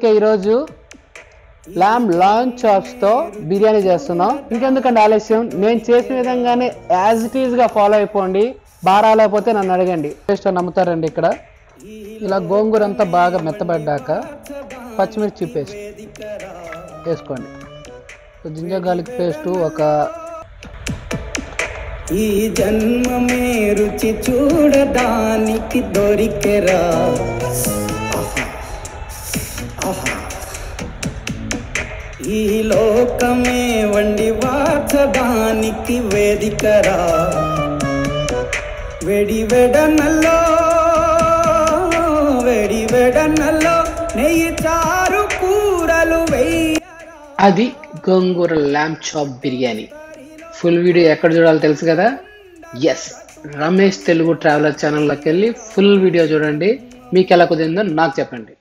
Okay ఈరోజు ల్యామ్ long చాప్స్తో biryani చేస్తున్నాం. ఇంకెందుకంటే ఆలస్యం? నేను చేసిన విధంగానే యాజ్ ఇట్ ఈజ్గా ఫాలో అయిపోండి. బాగా రాలేకపోతే నన్ను అడగండి. పేస్ట్ నమ్ముతారండి ఇక్కడ. ఇలా గోంగూర అంతా బాగా మెత్తబడ్డాక పచ్చిమిర్చి పేస్ట్ వేసుకోండి. జింజర్ గార్లిక్ పేస్ట్ ఒక ఈ జన్మమే రుచి చూడడానికి దొరికెరా. ఈ లోకమే వండి వాచడానికి వేదికరా. వెడి వెడనల్లో వెడి వెడనల్లో నెయ్యి చారు కూరలు అది గోంగూర lamb chop biryani. Full video ఎక్కడ చూడాలో తెలుసు కదా? ఎస్ రమేష్ తెలుగు ట్రావెలర్ ఛానల్లోకి వెళ్ళి ఫుల్ వీడియో చూడండి. మీకు ఎలా కుదిరిందో నాకు చెప్పండి.